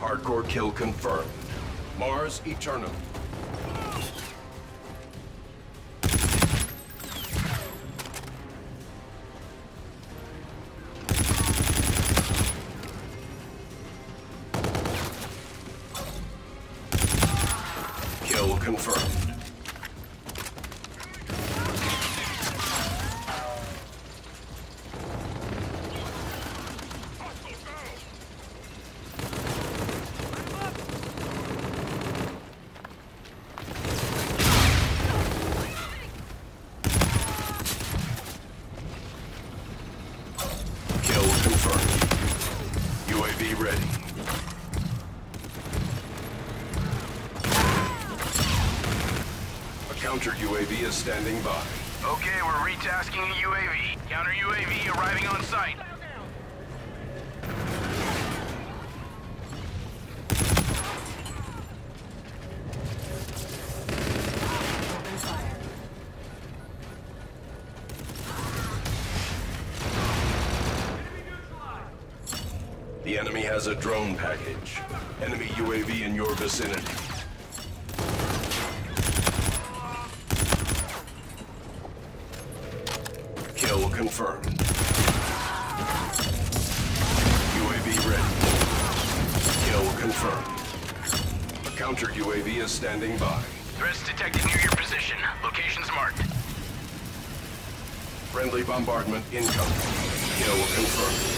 Hardcore kill confirmed. Mars Eternal. Counter UAV is standing by. Okay, we're retasking a UAV. Counter UAV arriving on site. The enemy has a drone package. Enemy UAV in your vicinity. Kill confirmed. UAV ready. Kill confirmed. A counter UAV is standing by. Threats detected near your position. Locations marked. Friendly bombardment incoming. Kill confirmed.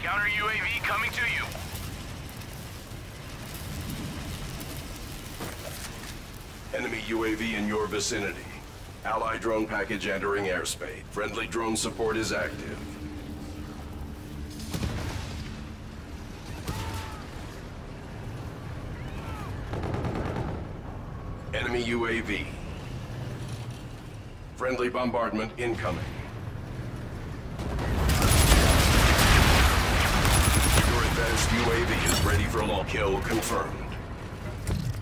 Counter UAV coming to you. Enemy UAV in your vicinity. Ally drone package entering airspace. Friendly drone support is active. Enemy UAV. Friendly bombardment incoming. Your advanced UAV is ready for launch. Kill confirmed.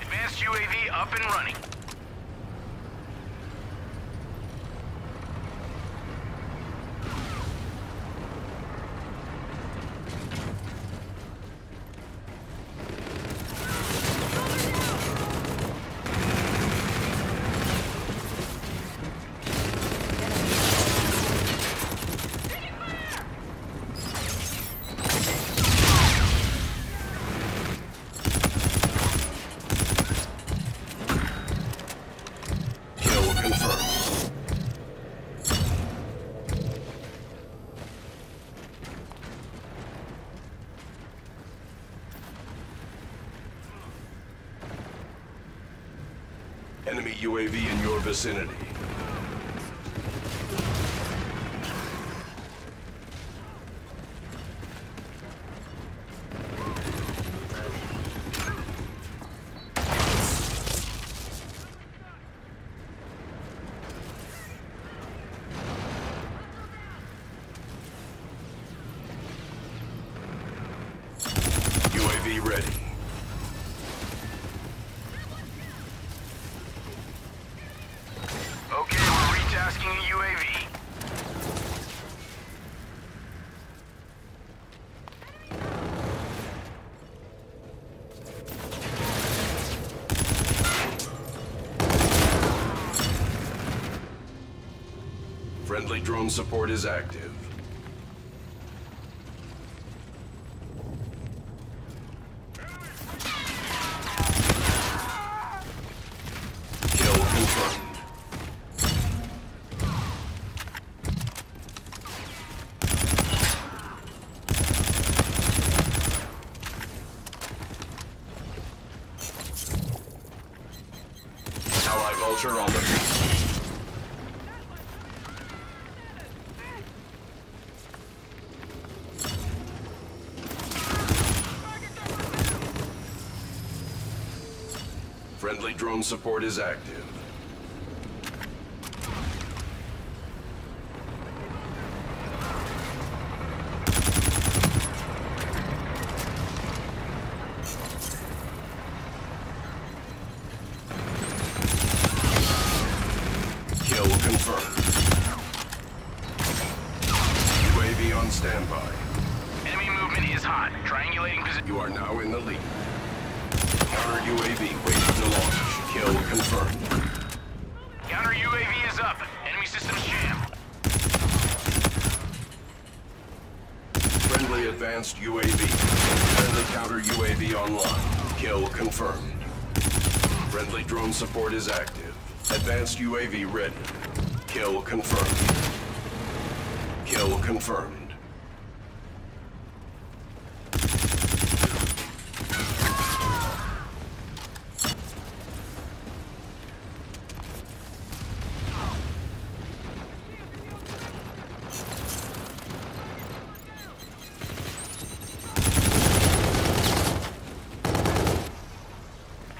Advanced UAV up and running. Enemy UAV in your vicinity. Friendly drone support is active. Kill. Ally Vulture on the drone support is active. Kill confirmed. UAV on standby. Enemy movement is hot. Triangulating position. You are now in the lead. Counter UAV waiting to launch. Kill confirmed. Counter UAV is up. Enemy systems jammed. Friendly advanced UAV. Friendly counter UAV online. Kill confirmed. Friendly drone support is active. Advanced UAV ready. Kill confirmed. Kill confirmed.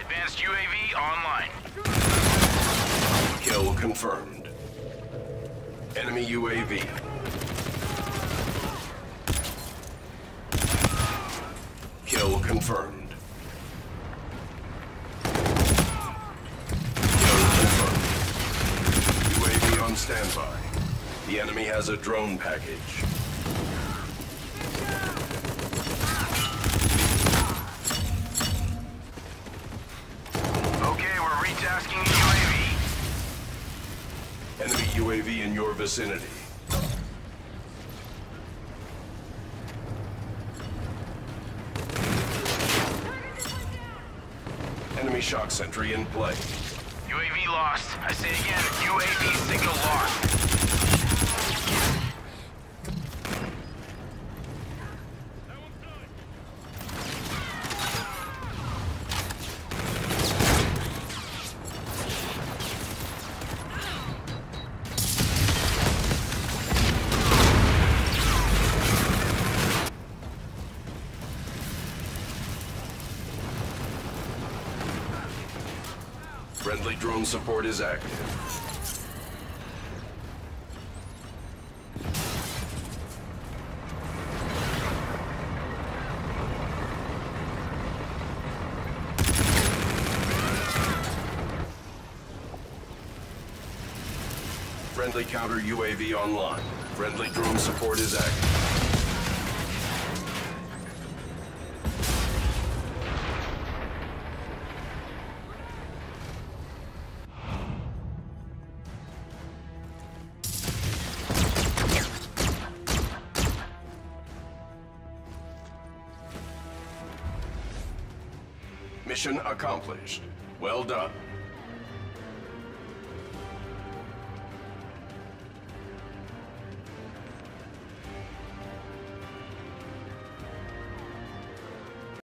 Advanced UAV online. Kill confirmed. Enemy UAV. Kill confirmed. Kill confirmed. UAV on standby. The enemy has a drone package. Okay, we're retasking a UAV. Enemy UAV in your vicinity. Enemy shock sentry in play. UAV lost. I say again, UAV signal lost. Drone support is active. Friendly counter UAV online. Friendly drone support is active. Mission accomplished. Well done.